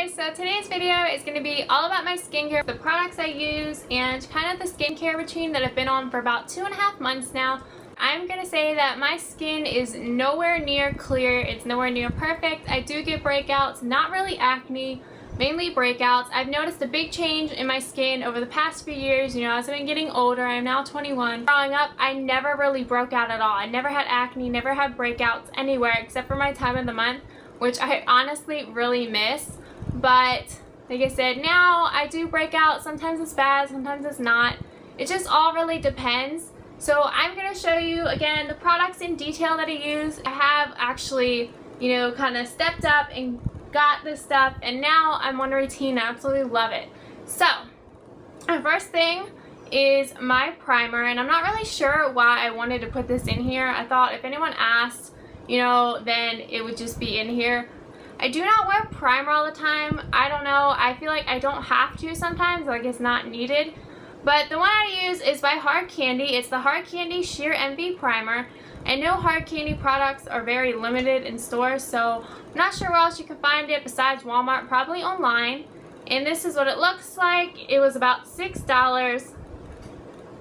guys, so today's video is going to be all about my skincare, the products I use, and kind of the skincare routine that I've been on for about two and a half months now. I'm going to say that my skin is nowhere near clear, it's nowhere near perfect. I do get breakouts, not really acne, mainly breakouts. I've noticed a big change in my skin over the past few years, you know, as I've been getting older, I'm now 21. Growing up, I never really broke out at all. I never had acne, never had breakouts anywhere except for my time of the month which I honestly really miss. But like I said, now I do break out. Sometimes it's bad, sometimes it's not. It just all really depends. So I'm going to show you, again, the products in detail that I use. I have actually, you know, kind of stepped up and got this stuff. And now I'm on a routine. I absolutely love it. So, the first thing is my primer. And I'm not really sure why I wanted to put this in here. I thought if anyone asked, you know, then it would just be in here. I do not wear primer all the time. I don't know. I feel like I don't have to sometimes, like it's not needed. But the one I use is by Hard Candy. It's the Hard Candy Sheer Envy Primer. I know Hard Candy products are very limited in stores, so I'm not sure where else you can find it besides Walmart, probably online. And this is what it looks like. It was about $6.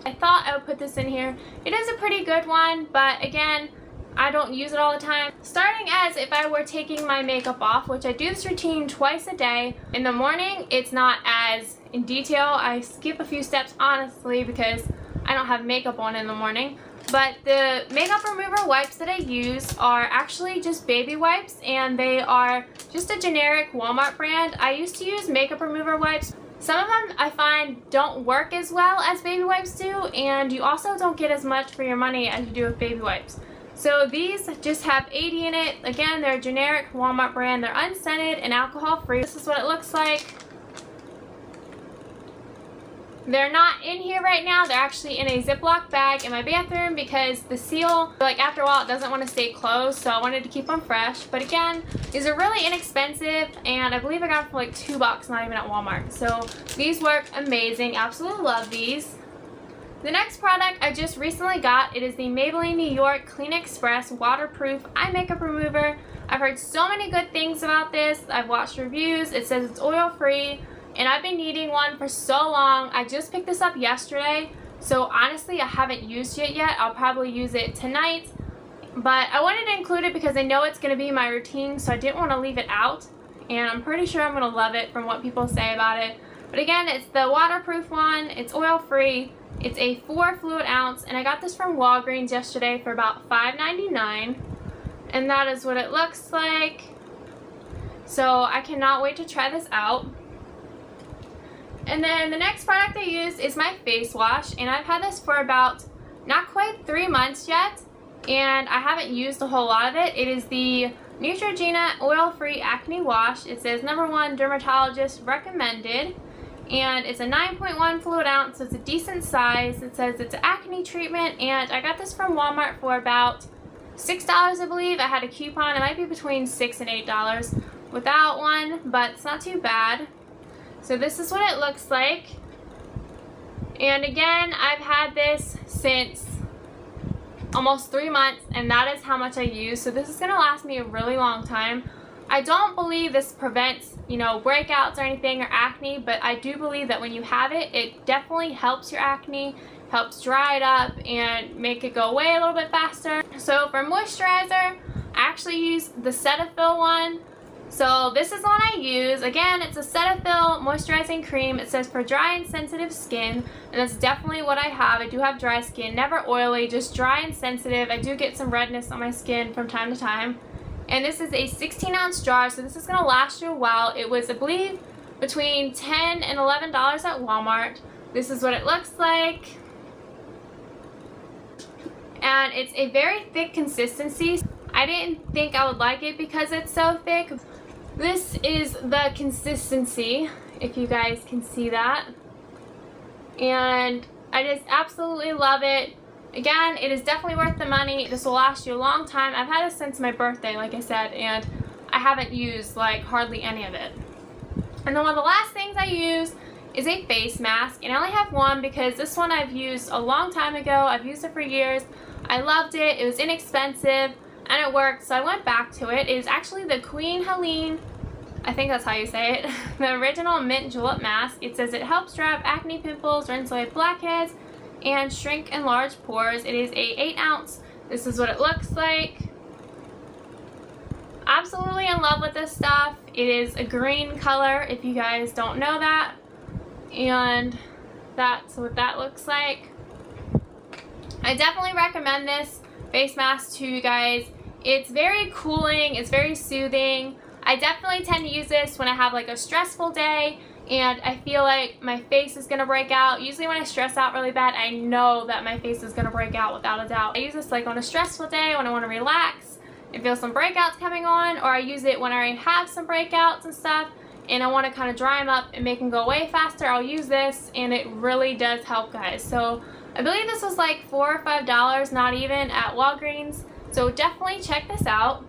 I thought I would put this in here. It is a pretty good one, but again, I don't use it all the time. Starting as if I were taking my makeup off, which I do this routine twice a day. In the morning, it's not as in detail. I skip a few steps, honestly, because I don't have makeup on in the morning. But the makeup remover wipes that I use are actually just baby wipes and they are just a generic Walmart brand. I used to use makeup remover wipes. Some of them I find don't work as well as baby wipes do and you also don't get as much for your money as you do with baby wipes. So these just have 80 in it. Again, they're a generic Walmart brand. They're unscented and alcohol free. This is what it looks like. They're not in here right now. They're actually in a Ziploc bag in my bathroom because the seal, like after a while, it doesn't want to stay closed. So I wanted to keep them fresh. But again, these are really inexpensive and I believe I got them for like two bucks, not even at Walmart. So these work amazing. Absolutely love these. The next product I just recently got, it is the Maybelline New York Clean Express Waterproof Eye Makeup Remover. I've heard so many good things about this. I've watched reviews. It says it's oil free and I've been needing one for so long. I just picked this up yesterday. So honestly, I haven't used it yet. I'll probably use it tonight. But I wanted to include it because I know it's going to be my routine, so I didn't want to leave it out. And I'm pretty sure I'm going to love it from what people say about it. But again, it's the waterproof one. It's oil free. It's a 4 fluid ounce, and I got this from Walgreens yesterday for about $5.99. And that is what it looks like. So I cannot wait to try this out. And then the next product I use is my face wash, and I've had this for about not quite three months yet, and I haven't used a whole lot of it. It is the Neutrogena Oil-Free Acne Wash. It says number one dermatologist recommended and it's a 9.1 fluid ounce, so it's a decent size. It says it's acne treatment, and I got this from Walmart for about $6, I believe. I had a coupon. It might be between 6 and $8 without one, but it's not too bad. So this is what it looks like. And again, I've had this since almost three months, and that is how much I use. So this is going to last me a really long time. I don't believe this prevents, you know, breakouts or anything or acne, but I do believe that when you have it, it definitely helps your acne, helps dry it up and make it go away a little bit faster. So for moisturizer, I actually use the Cetaphil one. So this is one I use. Again, it's a Cetaphil moisturizing cream. It says for dry and sensitive skin, and that's definitely what I have. I do have dry skin, never oily, just dry and sensitive. I do get some redness on my skin from time to time. And this is a 16 ounce jar, so this is going to last you a while. It was, I believe, between 10 and $11 at Walmart. This is what it looks like. And it's a very thick consistency. I didn't think I would like it because it's so thick. This is the consistency, if you guys can see that. And I just absolutely love it. Again, it is definitely worth the money. This will last you a long time. I've had it since my birthday, like I said, and I haven't used like hardly any of it. And then one of the last things I use is a face mask, and I only have one because this one I've used a long time ago. I've used it for years. I loved it. It was inexpensive, and it worked, so I went back to it. It is actually the Queen Helene I think that's how you say it. the original mint julep mask. It says it helps dry up acne pimples, rinse away blackheads, and shrink enlarge pores. It is a 8 ounce. This is what it looks like. Absolutely in love with this stuff. It is a green color if you guys don't know that. And that's what that looks like. I definitely recommend this face mask to you guys. It's very cooling, it's very soothing. I definitely tend to use this when I have like a stressful day and I feel like my face is going to break out. Usually when I stress out really bad, I know that my face is going to break out without a doubt. I use this like on a stressful day when I want to relax and feel some breakouts coming on or I use it when I have some breakouts and stuff and I want to kind of dry them up and make them go away faster. I'll use this and it really does help guys. So I believe this was like 4 or $5, not even, at Walgreens. So definitely check this out.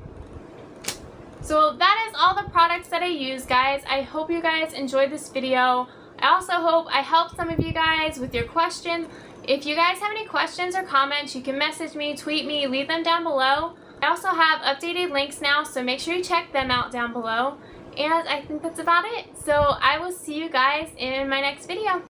So that is all the products that I use, guys. I hope you guys enjoyed this video. I also hope I helped some of you guys with your questions. If you guys have any questions or comments, you can message me, tweet me, leave them down below. I also have updated links now, so make sure you check them out down below. And I think that's about it. So I will see you guys in my next video.